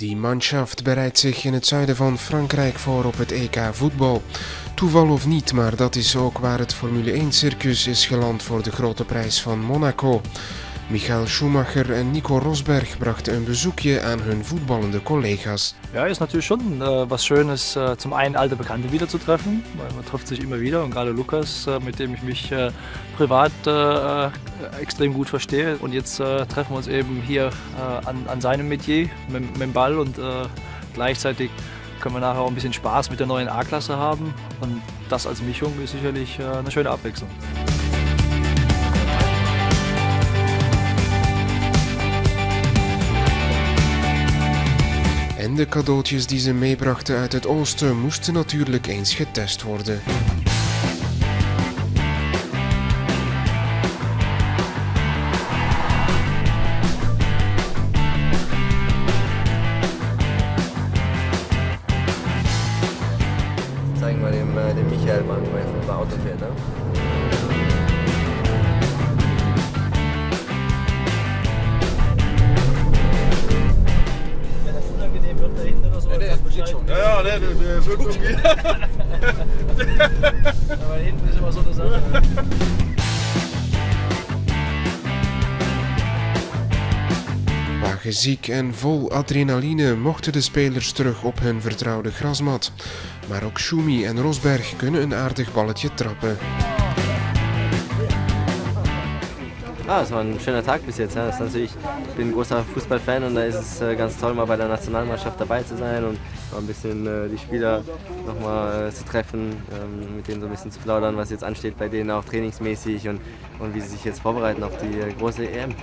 Die Mannschaft bereidt zich in het zuiden van Frankrijk voor op het EK voetbal. Toeval of niet, maar dat is ook waar het Formule 1-circus is geland voor de grote prijs van Monaco. Michael Schumacher en Nico Rosberg brachten een bezoekje aan hun voetballende collega's. Ja, ist natürlich schon äh, was Schönes, äh, zum einen alte Bekannte wieder zu treffen, weil man trifft sich immer wieder. Und gerade Lukas, äh, mit dem ich mich privat extrem gut verstehe. Und jetzt treffen wir uns eben hier an, an seinem Metier mit, mit dem Ball. Und gleichzeitig können wir nachher auch ein bisschen Spaß mit der neuen A-Klasse haben. Und das als Mischung ist sicherlich eine schöne Abwechslung. En de cadeautjes die ze meebrachten uit het oosten moesten natuurlijk eens getest worden. Zeigen wir dem, äh, dem Michael man fährt. Ne? Ja, ne, der, der wird irgendwie. Aber hinten ist immer so eine Sache. Wagenziek en vol adrenaline mochten de spelers terug op hun vertrouwde grasmat. Maar ook Schumi en Rosberg kunnen een aardig balletje trappen. Ah, es war ein schöner Tag bis jetzt. Ja. Das ist natürlich, ich bin ein großer Fußballfan und da ist es äh, ganz toll, mal bei der Nationalmannschaft dabei zu sein und mal ein bisschen äh, die Spieler nochmal äh, zu treffen, ähm, mit denen so ein bisschen zu plaudern, was jetzt ansteht bei denen auch trainingsmäßig und, und wie sie sich jetzt vorbereiten auf die große EM.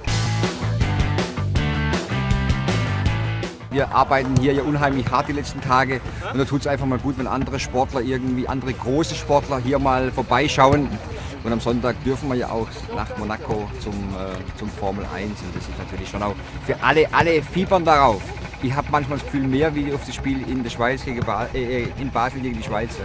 Wir arbeiten hier ja unheimlich hart die letzten Tage und da tut es einfach mal gut, wenn andere Sportler irgendwie, andere große Sportler hier mal vorbeischauen. Und am Sonntag dürfen wir ja auch nach Monaco zum, äh, zum Formel 1 und das ist natürlich schon auch für alle, alle fiebern darauf. Ich habe manchmal das Gefühl mehr wie auf das Spiel in der Schweiz gegen ba äh, in Basel gegen die Schweizer.